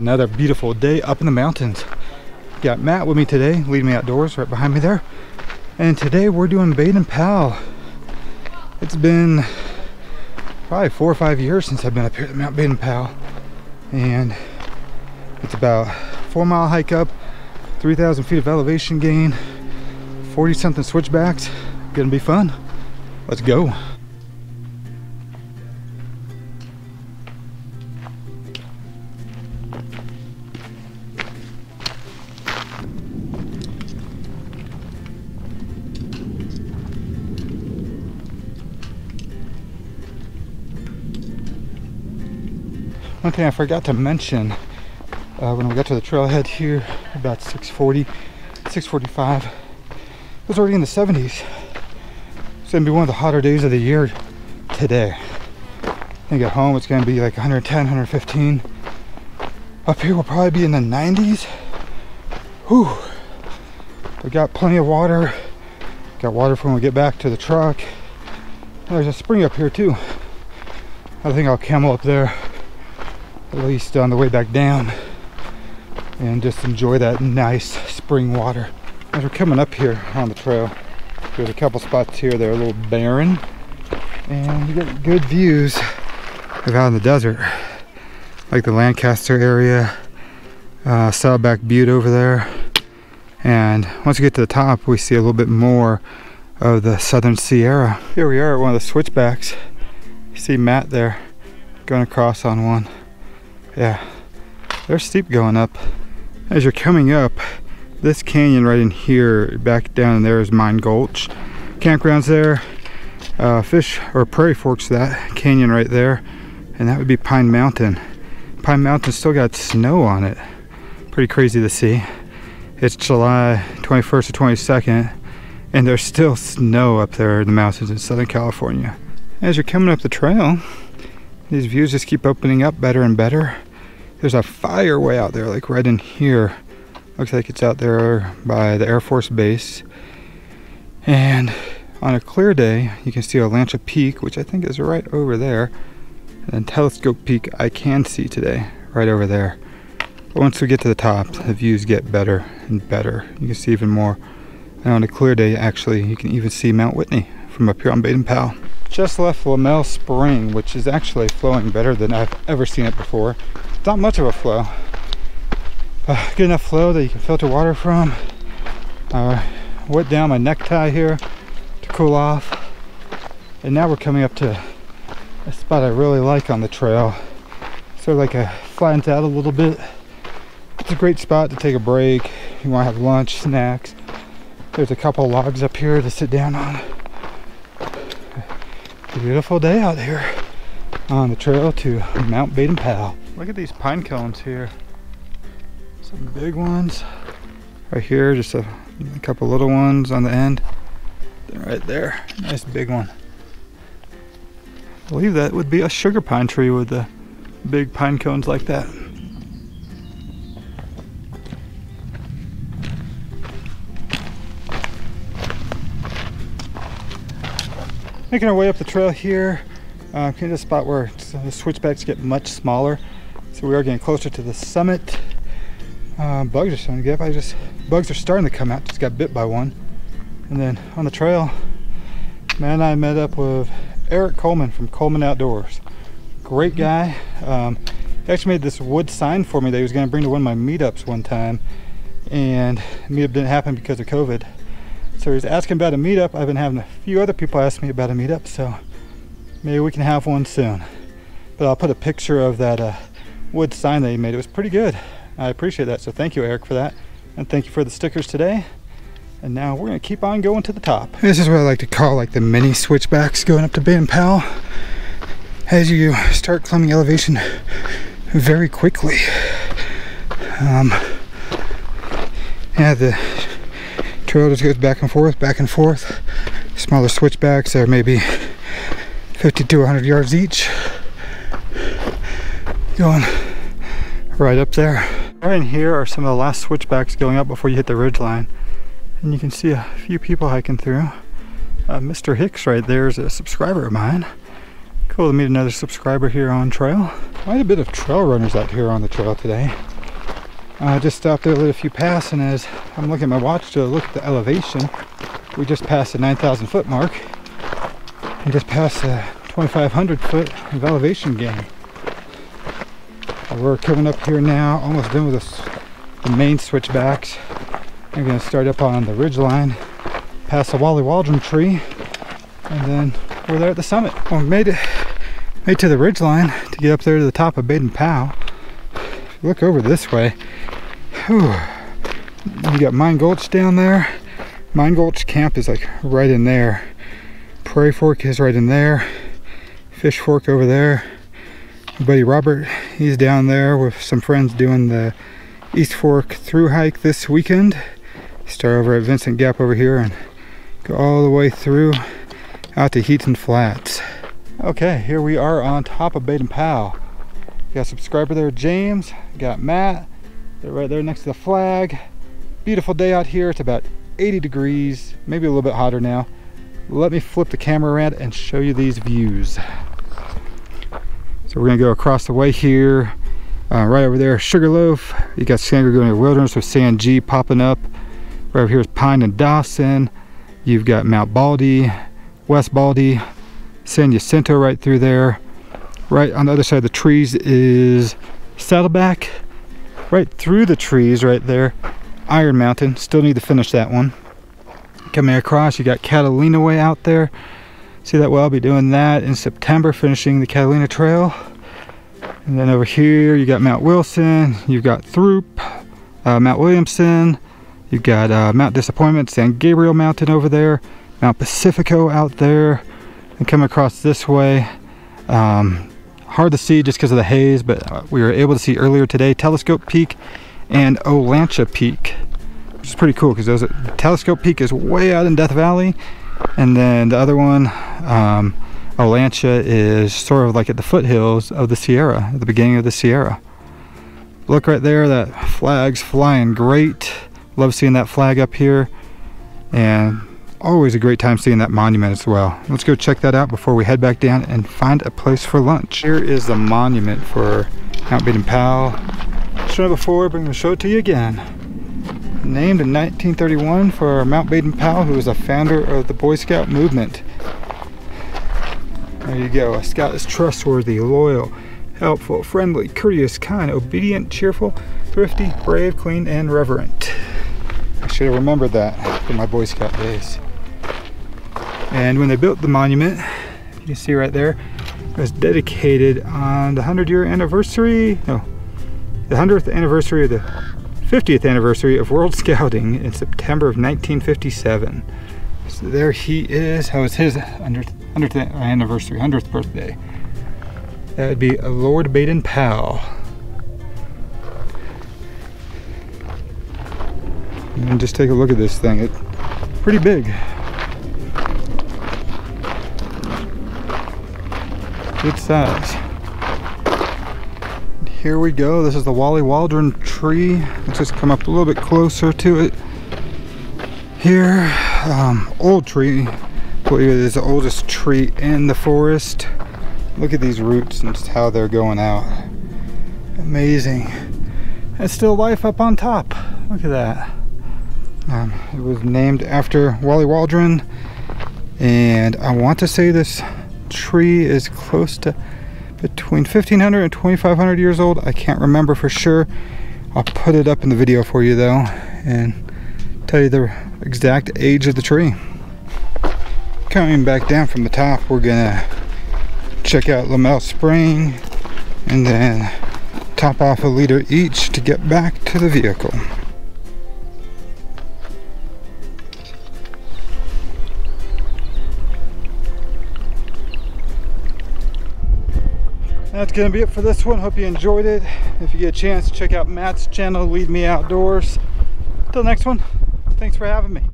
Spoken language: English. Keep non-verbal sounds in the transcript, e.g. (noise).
another beautiful day up in the mountains. Got Matt with me today, leading me outdoors right behind me there. And today we're doing Baden Powell. It's been probably four or five years since I've been up here at Mount Baden Powell. And it's about four mile hike up, 3,000 feet of elevation gain, 40 something switchbacks. Gonna be fun. Let's go. One thing I forgot to mention uh, when we got to the trailhead here about 640, 645, it was already in the 70s. It's gonna be one of the hotter days of the year today. I think at home it's gonna be like 110, 115. Up here we'll probably be in the 90s. Whew. We got plenty of water. Got water when we get back to the truck. There's a spring up here too. I think I'll camel up there at least on the way back down and just enjoy that nice spring water. As we're coming up here on the trail, there's a couple spots here that are a little barren and you get good views of out in the desert like the Lancaster area, uh, Saddleback Butte over there and once you get to the top we see a little bit more of the Southern Sierra. Here we are at one of the switchbacks. You see Matt there going across on one. Yeah, they're steep going up. As you're coming up, this canyon right in here, back down there is Mine Gulch. Campgrounds there, uh, fish or prairie forks that canyon right there, and that would be Pine Mountain. Pine Mountain still got snow on it. Pretty crazy to see. It's July 21st or 22nd, and there's still snow up there in the mountains in Southern California. As you're coming up the trail, these views just keep opening up better and better. There's a fire way out there, like right in here. Looks like it's out there by the Air Force Base. And on a clear day, you can see Olancha Peak, which I think is right over there. And Telescope Peak I can see today, right over there. But once we get to the top, the views get better and better. You can see even more. And on a clear day, actually, you can even see Mount Whitney from up here on Baden Powell. Just left Lamel Spring, which is actually flowing better than I've ever seen it before not much of a flow. Uh, good enough flow that you can filter water from. Uh, wet down my necktie here to cool off. And now we're coming up to a spot I really like on the trail. Sort of like a flattens out a little bit. It's a great spot to take a break. You want to have lunch, snacks. There's a couple logs up here to sit down on. Beautiful day out here on the trail to Mount Baden Powell. Look at these pine cones here. Some big ones. Right here, just a, a couple little ones on the end. Then right there, nice big one. I believe that would be a sugar pine tree with the big pine cones like that. Making our way up the trail here, uh, in a spot where the switchbacks get much smaller. So we are getting closer to the summit. Uh, bugs are starting to get up. I just bugs are starting to come out. Just got bit by one. And then on the trail, Matt and I met up with Eric Coleman from Coleman Outdoors. Great guy. Um, he actually made this wood sign for me that he was going to bring to one of my meetups one time. And meetup didn't happen because of COVID. So he's asking about a meetup. I've been having a few other people ask me about a meetup. So maybe we can have one soon. But I'll put a picture of that uh, wood sign that he made. It was pretty good. I appreciate that. So thank you, Eric, for that. And thank you for the stickers today. And now we're gonna keep on going to the top. This is what I like to call like the mini switchbacks going up to Baden Powell. As you start climbing elevation very quickly. Um, yeah, the trail just goes back and forth, back and forth. Smaller switchbacks they're maybe 50 to 100 yards each going right up there. Right in here are some of the last switchbacks going up before you hit the ridge line. And you can see a few people hiking through. Uh, Mr. Hicks right there is a subscriber of mine. Cool to meet another subscriber here on trail. Quite a bit of trail runners out here on the trail today. I just stopped there, lit a few pass, and as I'm looking at my watch to look at the elevation, we just passed the 9,000 foot mark. and just passed the 2,500 foot of elevation gain. We're coming up here now, almost done with this, the main switchbacks. I'm gonna start up on the ridge line, past the Wally Waldron tree, and then we're there at the summit. Well, we made it, made to the ridge line to get up there to the top of Baden Powell. Look over this way. Whew. You got Mine Gulch down there. Mine Gulch camp is like right in there. Prairie Fork is right in there. Fish Fork over there. My buddy Robert, he's down there with some friends doing the East Fork through hike this weekend. Start over at Vincent Gap over here and go all the way through out to Heaton Flats. Okay, here we are on top of Baden Powell. Got subscriber there, James. Got Matt. They're right there next to the flag. Beautiful day out here. It's about 80 degrees, maybe a little bit hotter now. Let me flip the camera around and show you these views. So we're gonna go across the way here. Uh, right over there, Sugarloaf. You got San Gorgonio Wilderness with San G popping up. Right over here is Pine and Dawson. You've got Mount Baldy, West Baldy, San Jacinto right through there. Right on the other side of the trees is Saddleback. Right through the trees right there, Iron Mountain. Still need to finish that one. Coming across, you got Catalina Way out there. See that well, I'll be doing that in September, finishing the Catalina Trail. And then over here, you got Mount Wilson, you've got Throop, uh, Mount Williamson, you've got uh, Mount Disappointment, San Gabriel Mountain over there, Mount Pacifico out there, and come across this way. Um, hard to see just because of the haze, but uh, we were able to see earlier today Telescope Peak and Olancha Peak, which is pretty cool because those Telescope Peak is way out in Death Valley, and then the other one, um, Olancha, is sort of like at the foothills of the Sierra, at the beginning of the Sierra. Look right there, that flag's flying great. Love seeing that flag up here, and always a great time seeing that monument as well. Let's go check that out before we head back down and find a place for lunch. Here is the monument for Mount Baden Powell. Shown it before, but I'm to show it to you again. Named in 1931 for Mount Baden Powell, who was a founder of the Boy Scout movement. There you go. A scout is trustworthy, loyal, helpful, friendly, courteous, kind, obedient, cheerful, thrifty, brave, clean, and reverent. I should have remembered that from my Boy Scout days. And when they built the monument, you see right there, it was dedicated on the 100 year anniversary, no, the 100th anniversary of the 50th anniversary of World (laughs) Scouting in September of 1957. So there he is. How was his 100th, 100th anniversary, 100th birthday? That would be a Lord Baden Powell. And just take a look at this thing. It's pretty big. Good size. Here we go. This is the Wally Waldron tree. Let's just come up a little bit closer to it. Here, um, old tree. I believe it is the oldest tree in the forest. Look at these roots and just how they're going out. Amazing. And still life up on top. Look at that. Um, it was named after Wally Waldron. And I want to say this tree is close to between 1500 and 2500 years old. I can't remember for sure. I'll put it up in the video for you though and tell you the exact age of the tree. Coming back down from the top, we're gonna check out Lamel Spring and then top off a liter each to get back to the vehicle. That's gonna be it for this one. Hope you enjoyed it. If you get a chance, check out Matt's channel, Lead Me Outdoors. Until next one, thanks for having me.